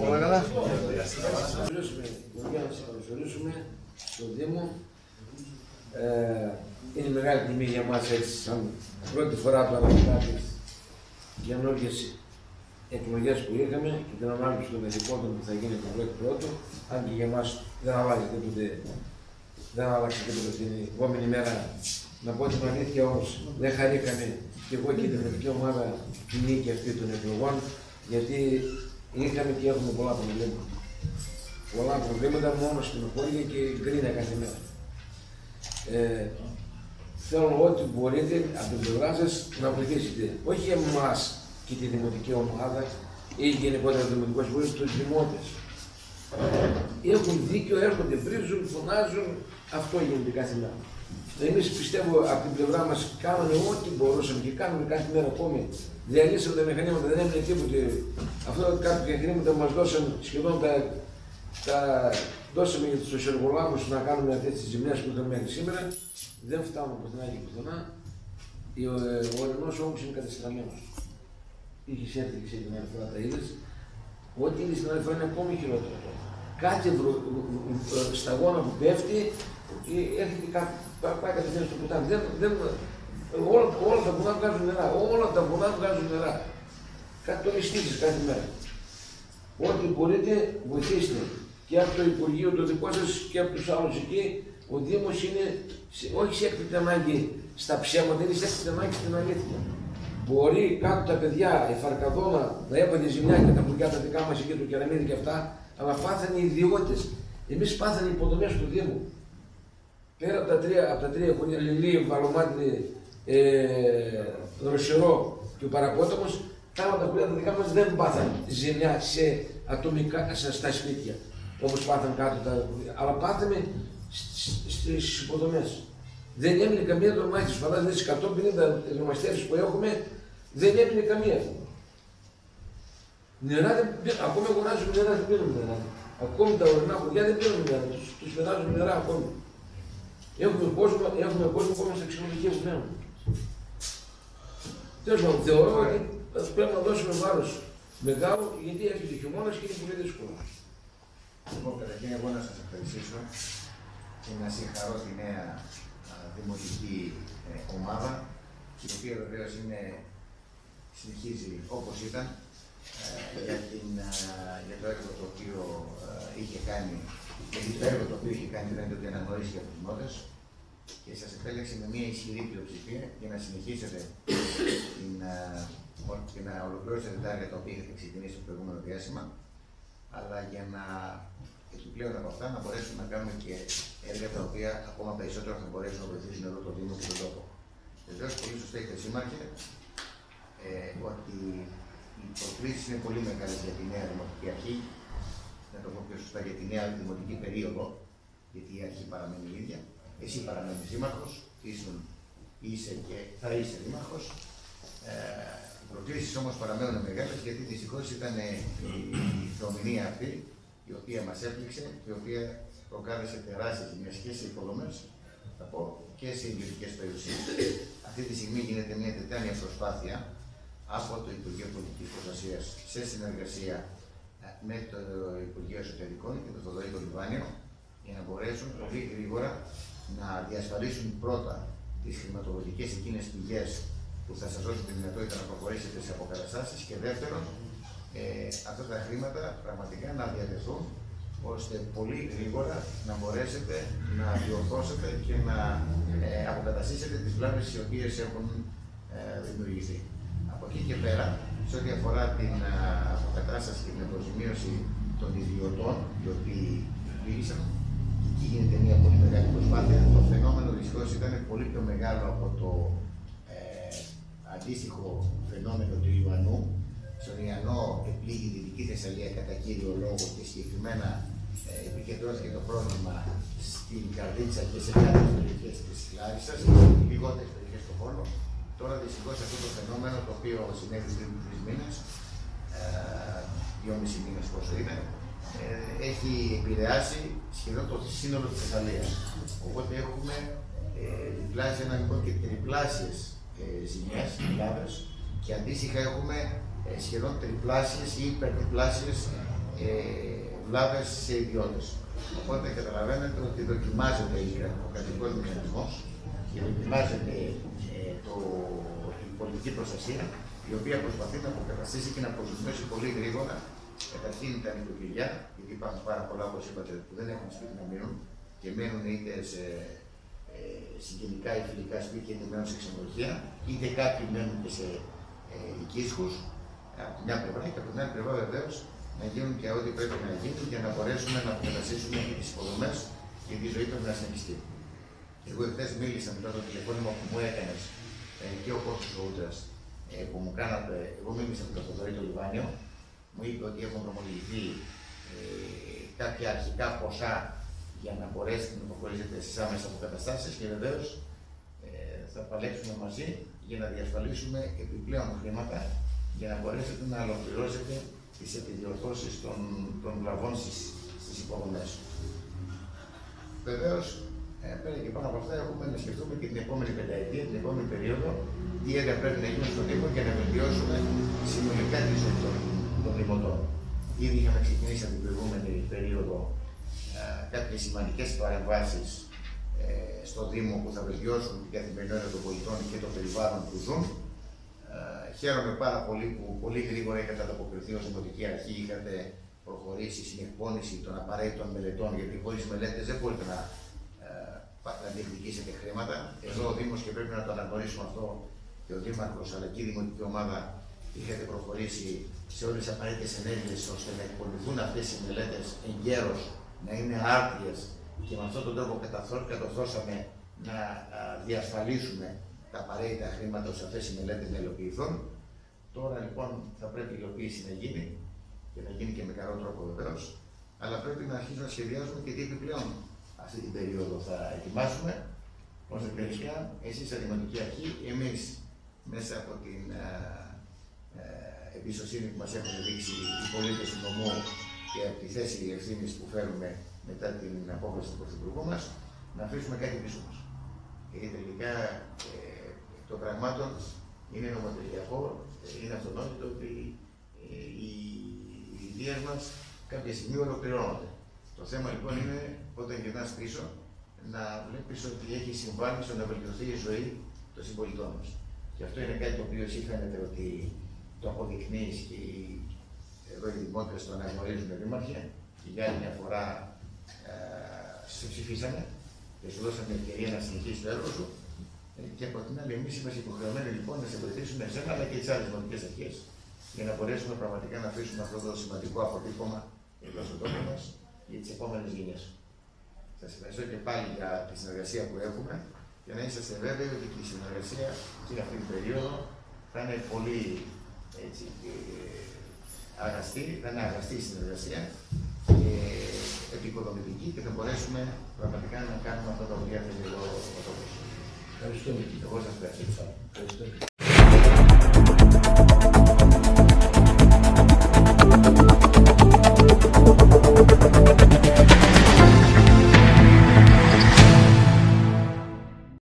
Όλα καλά. Καλωσορίσουμε στο Δήμο. Είναι μεγάλη τιμή για μας έτσι σαν πρώτη φορά που αναφορά τις καινούργιες εκλογές που είχαμε και την ανάπτυξη των ειδικών που θα γίνει το πρώτο πρώτο, αν και για μας δεν αλλάζει τίποτε, δεν άλλαξε τίποτε την επόμενη μέρα. Να πω την αλήθεια όμως, δεν χαρήκαμε και εγώ και την ελληνική ομάδα την νίκη αυτή των εκλογών, γιατί είχαμε και έχουμε πολλά προβλήματα. Πολλά προβλήματα μόνο στην υπόγεια και γκρίνα κάθε μέρα. Ε, θέλω ό,τι μπορείτε από την πλευρά σας να βοηθήσετε. Όχι εμάς και τη δημοτική ομάδα ή γενικότερα το δημοτικός συμβούλιο, τους δημότες. Έχουν δίκιο, έρχονται, βρίζουν, φωνάζουν. Αυτό γίνεται κάθε μέρα. Εμείς πιστεύω από την πλευρά μας κάναμε ό,τι μπορούσαμε και κάνουμε κάθε μέρα ακόμη. Διαλύσαμε τα μηχανήματα, δεν έμεινε τίποτε. Αυτό κάποια χρήματα μας δώσαν σχεδόν τα, τα δώσαμε για τους εργολάβου να κάνουμε αυτές τις ζημιές που είχαμε μέχρι σήμερα. Δεν φτάνουν πουθενά και πουθενά. Ο, ο ορεινός όμω είναι κατεστραμμένος. Είχε έρθει και σε την άλλη φορά τα είδες. Ό,τι είναι στην άλλη φορά είναι ακόμη χειρότερο. τώρα. Κάθε βρο, σταγόνα που πέφτει ε, έρχεται κάτι, πάει κατευθείαν στο ποτάμι. Δεν, δεν, όλα, όλα τα βουνά βγάζουν νερά. Όλα τα βουνά βγάζουν νερά. Κάτι το μυστήσεις κάθε μέρα. Ό,τι μπορείτε, βοηθήστε. Και από το Υπουργείο το δικό σας και από τους άλλους εκεί, ο Δήμος είναι σε, όχι σε έκτακτη ανάγκη στα ψέματα, είναι σε έκτακτη ανάγκη στην αλήθεια. Μπορεί κάτω τα παιδιά, η Φαρκαδόνα, να έπαθε ζημιά και τα πουλιά τα δικά μας εκεί, το κεραμίδι και αυτά, αλλά πάθανε οι ιδιώτες. Εμείς πάθανε υποδομές του Δήμου. Πέρα από τα τρία, από τα τρία γωνία, Λιλί, Βαλομάτι, ε, Δροσερό και ο Παραπόταμος, τα άλλα τα πουλιά τα δικά μας δεν πάθανε ζημιά σε ατομικά, σε, στα σπίτια όπως πάθαν κάτω τα. Αλλά πάθαμε στις υποδομές. Δεν έμεινε καμία δρομάχη. Φαντάζομαι τι 150 δρομαστέρε που έχουμε, δεν έμεινε καμία. Νερά δεν Ακόμη αγοράζουμε νερά, δεν πίνουμε νερά. Ακόμη τα ορεινά χωριά δεν πίνουμε νερά. Του πετάζουμε νερά ακόμη. Έχουμε κόσμο, έχουμε κόσμο ακόμα στα ξενοδοχεία που μένουν. Τέλος πάντων, θεωρώ ότι πρέπει να δώσουμε βάρος μεγάλο γιατί έρχεται ο χειμώνα και είναι πολύ δύσκολο. Λοιπόν, καταρχήν εγώ να σας ευχαριστήσω και να συγχαρώ τη νέα α, δημοτική ε, ομάδα, η οποία βεβαίως είναι, συνεχίζει όπως ήταν, ε, για, την, α, για το έργο το οποίο α, είχε κάνει, γιατί το έργο το οποίο είχε κάνει φαίνεται ότι αναγνωρίστηκε από τους νότες και σας επέλεξε με μια ισχυρή πλειοψηφία για να συνεχίσετε την, α, και να ολοκληρώσετε τα έργα τα οποία είχατε ξεκινήσει το προηγούμενο διάστημα, αλλά για να επιπλέον από αυτά να μπορέσουμε να κάνουμε και έργα τα οποία ακόμα περισσότερο θα μπορέσουν να βοηθήσουν εδώ το Δήμο και τον τόπο. Βεβαίως, πολύ σωστά έχετε σύμμαρχε ε, ότι οι προκλήσεις είναι πολύ μεγάλες για τη νέα δημοτική αρχή. Να το πω πιο σωστά για τη νέα δημοτική περίοδο, γιατί η αρχή παραμένει η ίδια. Εσύ παραμένεις δήμαρχο, ήσουν, είσαι και θα είσαι δήμαρχο. Ε, οι προκλήσεις όμως παραμένουν μεγάλες γιατί δυστυχώς ήταν η θεομηνία αυτή η οποία μας έπληξε, η οποία προκάλεσε τεράστιες ζημιές και σε υποδομές, θα πω, και σε ιδιωτικές περιουσίες. Αυτή τη στιγμή γίνεται μια τετάνια προσπάθεια από το Υπουργείο Πολιτικής Προστασίας σε συνεργασία ε, με το Υπουργείο Εσωτερικών και το Θοδωρή Λιβάνιο για να μπορέσουν πολύ γρήγορα να διασφαλίσουν πρώτα τις χρηματολογικές εκείνες πηγές που θα σας δώσουν τη δυνατότητα να προχωρήσετε σε αποκαταστάσεις και δεύτερον ε, αυτά τα χρήματα πραγματικά να διατεθούν ώστε πολύ γρήγορα να μπορέσετε να διορθώσετε και να ε, αποκαταστήσετε τις βλάβες οι οποίες έχουν ε, δημιουργηθεί. Από εκεί και πέρα, σε ό,τι αφορά την ε, αποκατάσταση και την αποζημίωση των ιδιωτών, οι οποίοι πλήγησαν, εκεί γίνεται μια πολύ μεγάλη προσπάθεια. Το φαινόμενο δυστυχώς ήταν πολύ πιο μεγάλο από το ε, αντίστοιχο φαινόμενο του Ιωαννού, στον Ιαννό επλήγει η Δυτική Θεσσαλία κατά κύριο λόγο και συγκεκριμένα ε, επικεντρώθηκε το πρόβλημα στην Καρδίτσα και σε κάποιε περιοχέ της Λάρισας και σε λιγότερες περιοχές του Βόλο. Τώρα δυστυχώς αυτό το φαινόμενο το οποίο συνέβη πριν τρεις μήνες, ε, δυόμισι μήνες πόσο είναι, ε, έχει επηρεάσει σχεδόν το σύνολο της Θεσσαλίας. Οπότε έχουμε ε, διπλάσια, να λοιπόν και τριπλάσιες ε, ζημιές, λάβες, και αντίστοιχα έχουμε ε, σχεδόν τριπλάσιες ή υπερτριπλάσιες ε, βλάβες σε ιδιώτες. Οπότε καταλαβαίνετε ότι δοκιμάζεται ο κρατικός μηχανισμός και δοκιμάζεται ε, το, η πολιτική προστασία η οποία προσπαθεί να αποκαταστήσει και να αποσυμφώσει πολύ γρήγορα καταρχήν τα νοικοκυριά, γιατί υπάρχουν πάρα πολλά όπως είπατε που δεν έχουν σπίτι να μείνουν και μένουν είτε σε ε, συγγενικά ή φιλικά σπίτια, είτε μένουν σε ξενοδοχεία, είτε κάποιοι μένουν και σε ε, οικίσχου από τη μια πλευρά και από την άλλη πλευρά βεβαίως να γίνουν και ό,τι πρέπει να γίνουν για να μπορέσουμε να αποκαταστήσουμε και τις υποδομές και τη ζωή πρέπει να συνεχιστεί. Εγώ χθε μίλησα μετά το τηλεφώνημα που μου έκανες ε, και ο Κώστας Ούτρα ε, που μου κάνατε, εγώ μίλησα με τον Θοδωρή το Λιβάνιο, μου είπε ότι έχουν δρομολογηθεί ε, κάποια αρχικά ποσά για να μπορέσετε να προχωρήσετε στις άμεσες αποκαταστάσεις και βεβαίως ε, θα παλέψουμε μαζί για να διασφαλίσουμε επιπλέον χρήματα για να μπορέσετε να ολοκληρώσετε τις επιδιορθώσεις των, των βλαβών στις υποδομές. Βεβαίως, ε, πέρα και πάνω από αυτά, έχουμε να σκεφτούμε και την επόμενη πενταετία, την επόμενη περίοδο, τι έργα πρέπει να γίνουν στον Δήμο για να βελτιώσουμε συνολικά τη ζωή των, των δημοτών. Ήδη είχαμε ξεκινήσει από την προηγούμενη περίοδο ε, κάποιες σημαντικές παρεμβάσεις ε, στο Δήμο που θα βελτιώσουν την καθημερινότητα των πολιτών και των περιβάλλων που ζουν. Ε, χαίρομαι πάρα πολύ που πολύ γρήγορα είχατε ανταποκριθεί ως Δημοτική Αρχή, είχατε προχωρήσει στην εκπόνηση των απαραίτητων μελετών, γιατί χωρίς μελέτες δεν μπορείτε να, ε, να διεκδικήσετε χρήματα. Εδώ ο Δήμος και πρέπει να το αναγνωρίσουμε αυτό και ο Δήμαρχος αλλά και η Δημοτική Ομάδα είχατε προχωρήσει σε όλες τις απαραίτητες ενέργειες ώστε να εκπονηθούν αυτές οι μελέτες εγκαίρως, να είναι άρτιες και με αυτόν τον τρόπο κατορθώσαμε να διασφαλίσουμε τα απαραίτητα χρήματα ώστε αυτές οι μελέτες να υλοποιηθούν. Τώρα λοιπόν θα πρέπει η υλοποίηση να γίνει και να γίνει και με καλό τρόπο βεβαίως, αλλά πρέπει να αρχίσουμε να σχεδιάζουμε και τι επιπλέον αυτή την περίοδο θα ετοιμάσουμε, ώστε τελικά εσείς σαν Δημοτική Αρχή, εμείς μέσα από την ε, εμπιστοσύνη που μας έχουν δείξει οι πολίτες του νομού και από τη θέση ευθύνης που φέρουμε μετά την απόφαση του Πρωθυπουργού μας, να αφήσουμε κάτι πίσω μας. Γιατί τελικά ε, το πραγμάτων είναι νομοθετικό, είναι αυτονόητο ότι ε, οι ιδέες μας κάποια στιγμή ολοκληρώνονται. Το θέμα λοιπόν είναι όταν γυρνά πίσω να βλέπεις ότι έχει συμβάλει στο να βελτιωθεί η ζωή των συμπολιτών μας. Και αυτό είναι κάτι το οποίο εσύ φαίνεται ότι το αποδεικνύεις και εδώ οι δημότες το αναγνωρίζουν δήμαρχε και για άλλη μια φορά ε, σε ψηφίσαμε και σου δώσαμε ευκαιρία να συνεχίσεις το έργο σου. Ε, και από την άλλη, εμείς είμαστε υποχρεωμένοι λοιπόν να σε βοηθήσουμε εσένα αλλά και τις άλλες δημοτικές αρχές για να μπορέσουμε πραγματικά να αφήσουμε αυτό το σημαντικό αποτύπωμα εδώ στον τόπο μας για τις επόμενες γενιές. Σα ευχαριστώ και πάλι για τη συνεργασία που έχουμε και να είσαστε βέβαιοι ότι η συνεργασία και αυτή την περίοδο θα είναι πολύ έτσι, ε, αγαστή, θα είναι αγαστή η συνεργασία και επικοδομητική και θα μπορέσουμε πραγματικά να κάνουμε αυτά τα οποία θέλει ο τόπος. Ευχαριστώ. Εγώ σας ευχαριστώ. Ευχαριστώ.